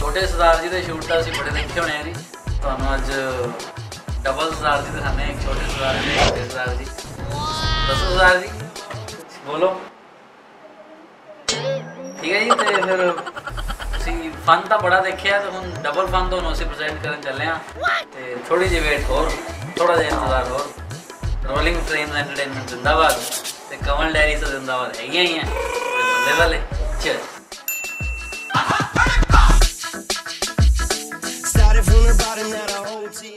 ਛੋਟੇ ਸਰਦਾਰ ਜੀ ਦੇ ਸ਼ੂਟ ਤਾਂ ਅਸੀਂ ਬੜੇ ਦੇਖੇ ਹੋਣੇ ਆ ਜੀ। ਤੁਹਾਨੂੰ ਅੱਜ ਡਬਲ ਸਰਦਾਰ ਜੀ ਦਿਖਾਣੇ ਇੱਕ ਛੋਟੇ ਸਰਦਾਰ ਜੀ, ਇੱਕ ਵੱਡੇ ਸਰਦਾਰ ਜੀ। ਦੱਸੋ ਸਰਦਾਰ ਜੀ, ਬੋਲੋ। ਠੀਕ ਹੈ ਜੀ, ਤੇ ਫਿਰ ਅਸੀਂ ਫਨ ਤਾਂ ਬੜਾ ਦੇਖਿਆ, ਤੇ ਹੁਣ ਡਬਲ ਫਨ ਤੁਹਾਨੂੰ ਅਸੀਂ ਪ੍ਰੈਜ਼ੈਂਟ ਕਰਨ ਚੱਲੇ ਆ ਤੇ ਥੋੜੀ ਜਿਹੀ ਵੇਟ ਹੋਰ ਥੋੜਾ ਜਿਹਾ ਇੰਤਜ਼ਾਰ ਹੋਰ। ਰੋਲਿੰਗ ਟ੍ਰੇਨ ਐਂਟਰਟੇਨਮੈਂਟ ਜ਼ਿੰਦਾਬਾਦ ਤੇ ਕਮਲ ਡੈਰੀ ਸੇ ਜ਼ਿੰਦਾਬਾਦ ਹੈਗੀਆਂ ਹੀ ਆ। ਤੇ ਬੱਲੇ ਵਾਲੇ ਚਲ sooner bottom that a whole team.